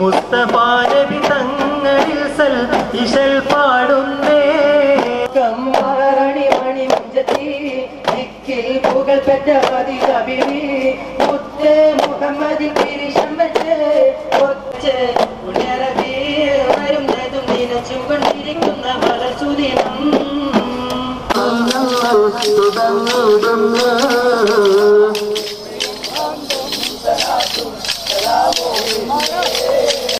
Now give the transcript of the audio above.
മുസ്തഫാനബി തങ്ങളിൽ സൽ ഇശൽ പാടുന്നേ. കമ്മറണി മണി മുഞ്ചത്തി ദിക്കിൽ പുകൾ പെറ്റ മതി കബിരി. മുത്തേ മുഹമ്മദിൽ പിരിശം വെച്ച് കൊച്ച് ഉണരവേ വരുന്നതും നിലച്ചും കൊണ്ടിരിക്കുന്ന വളർസുദിനം. തുടങ്ങുന്ന